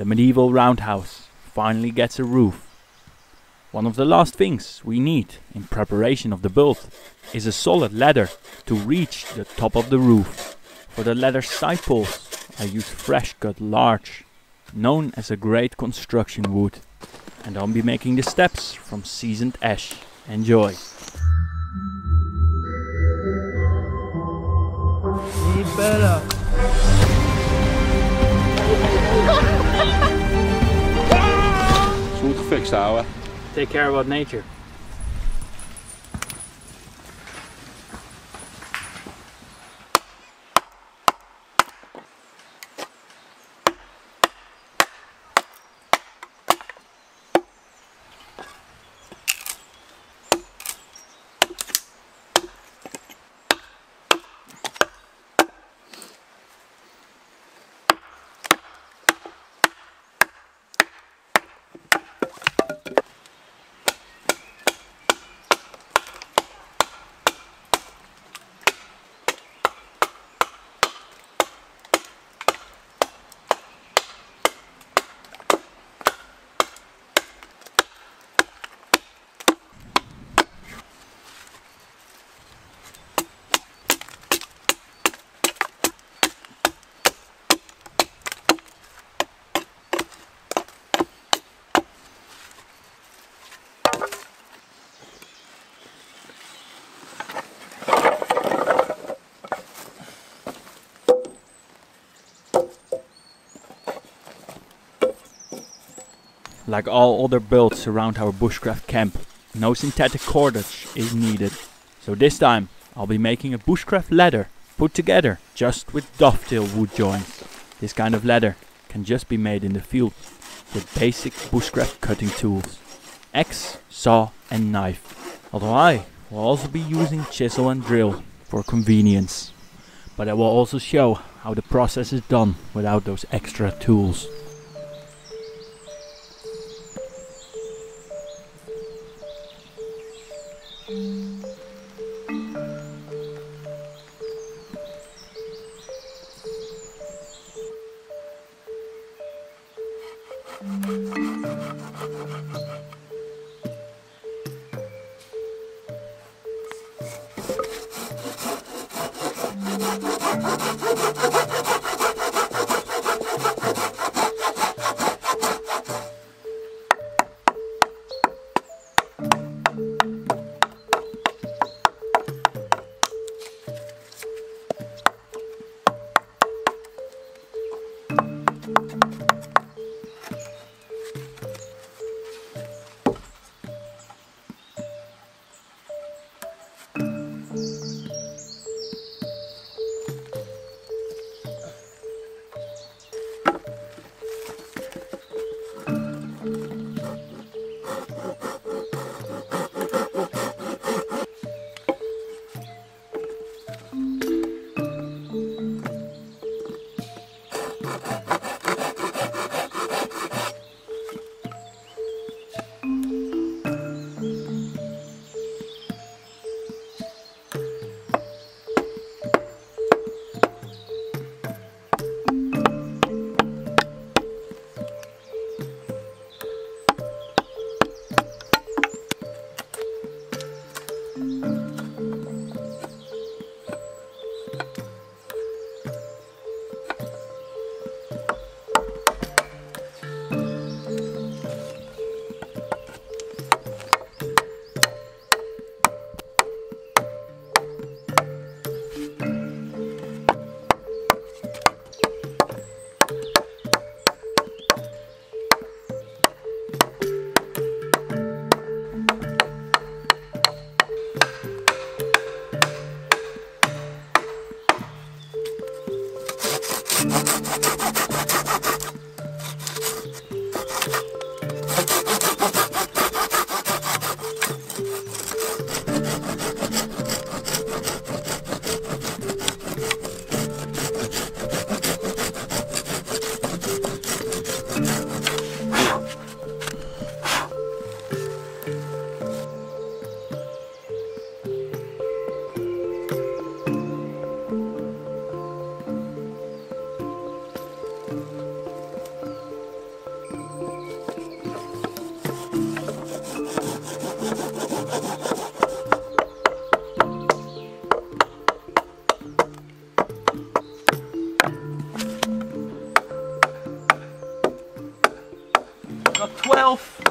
the medieval roundhouse finally gets a roof. One of the last things we need in preparation of the build is a solid ladder to reach the top of the roof. For the ladder side poles I use fresh cut larch, known as a great construction wood. And I'll be making the steps from seasoned ash. Enjoy! Goed. Take care about nature. Like all other builds around our bushcraft camp, no synthetic cordage is needed. So this time I'll be making a bushcraft ladder put together just with dovetail wood joints. This kind of ladder can just be made in the field with basic bushcraft cutting tools. Axe, saw and knife. Although I will also be using chisel and drill for convenience. But I will also show how the process is done without those extra tools.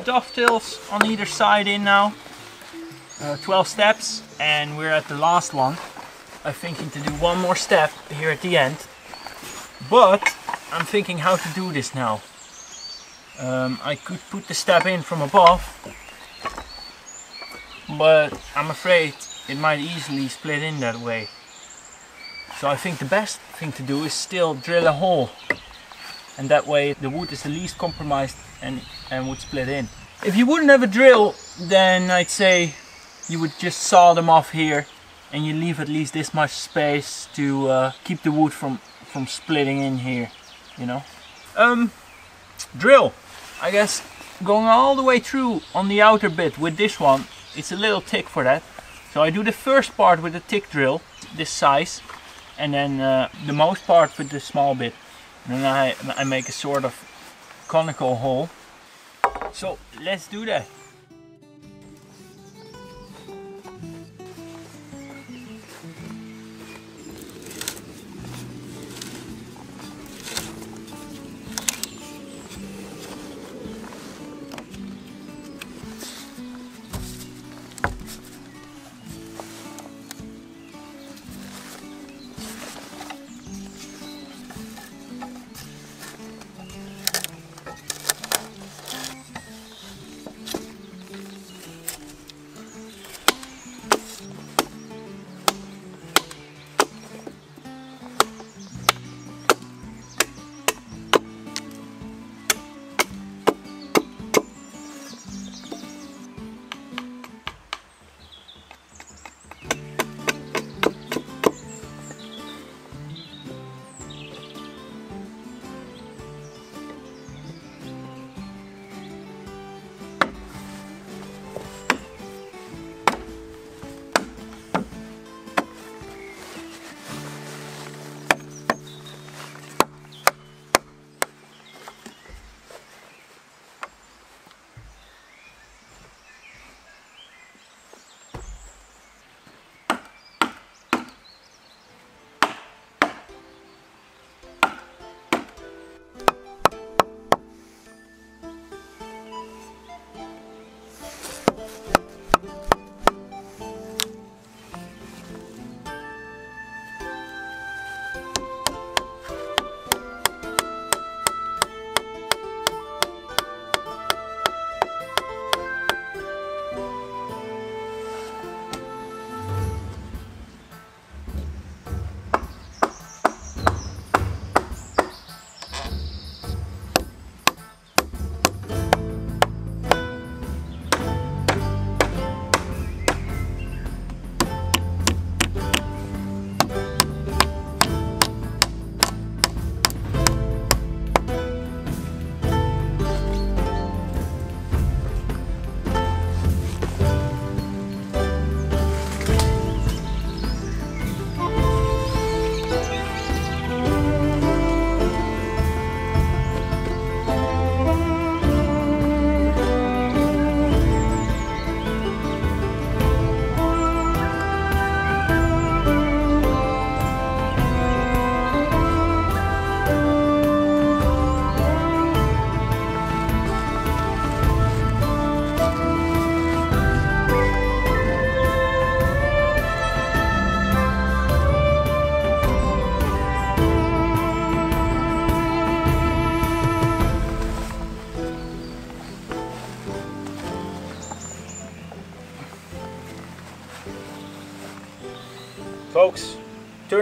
Dovetails on either side in now. Uh, 12 steps and we're at the last one. I'm thinking to do one more step here at the end. But I'm thinking how to do this now. Um, I could put the step in from above, but I'm afraid it might easily split in that way. So I think the best thing to do is still drill a hole and that way the wood is the least compromised and, and would split in. If you wouldn't have a drill then I'd say you would just saw them off here and you leave at least this much space to uh, keep the wood from, from splitting in here, you know. Um, drill. I guess going all the way through on the outer bit with this one, it's a little thick for that. So I do the first part with a thick drill, this size, and then uh, the most part with the small bit. And then I, I make a sort of conical hole. So let's do that.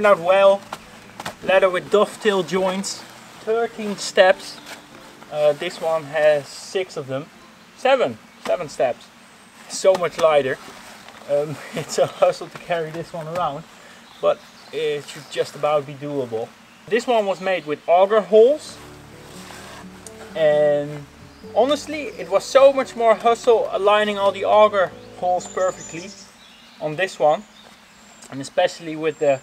Out well. Ladder with dovetail joints, 13 steps. Uh, this one has six of them. Seven, seven steps. So much lighter. Um, it's a hustle to carry this one around, but it should just about be doable. This one was made with auger holes and honestly it was so much more hustle aligning all the auger holes perfectly on this one and especially with the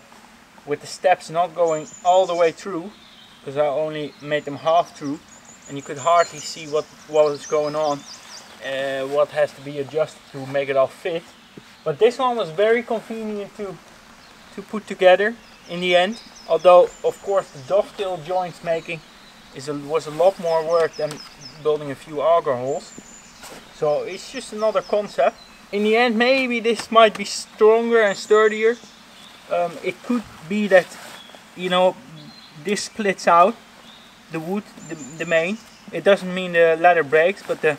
with the steps not going all the way through because I only made them half through and you could hardly see what what was going on uh, what has to be adjusted to make it all fit but this one was very convenient to to put together in the end although of course the dovetail joints making is a, was a lot more work than building a few auger holes So it's just another concept. In the end, maybe this might be stronger and sturdier. Um, it could be that, you know, this splits out the wood, the, the main. It doesn't mean the ladder breaks, but the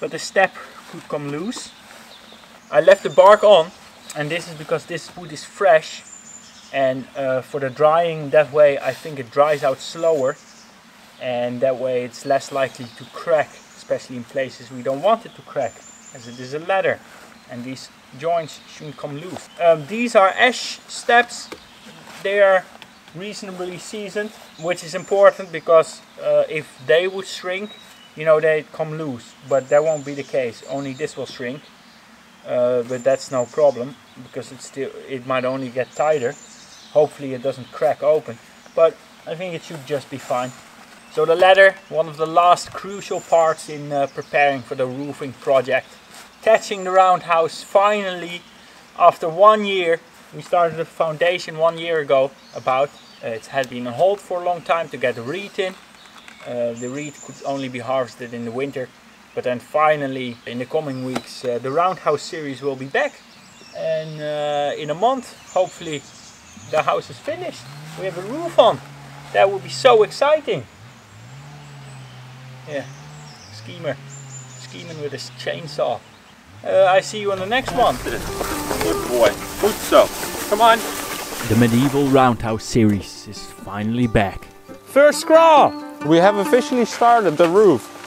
but the step could come loose. I left the bark on, and this is because this wood is fresh, and uh, for the drying that way, I think it dries out slower, and that way it's less likely to crack, especially in places we don't want it to crack, as it is a ladder, and these joints shouldn't come loose. Um, these are ash steps. They are reasonably seasoned, which is important because uh, if they would shrink, you know, they'd come loose. But that won't be the case. Only this will shrink. Uh, but that's no problem because it still it might only get tighter. Hopefully it doesn't crack open. But I think it should just be fine. So the ladder, one of the last crucial parts in uh, preparing for the roofing project. Catching the roundhouse finally after one year we started the foundation one year ago about. Uh, it had been on hold for a long time to get the reed in. Uh, the reed could only be harvested in the winter. But then finally, in the coming weeks, uh, the Roundhouse series will be back. And uh, in a month, hopefully, the house is finished. We have a roof on. That would be so exciting. Yeah, schemer. Scheming with his chainsaw. Uh, I see you on the next one. Good boy. Good zo. Come on. The medieval roundhouse series is finally back. First scrawl. We have officially started the roof.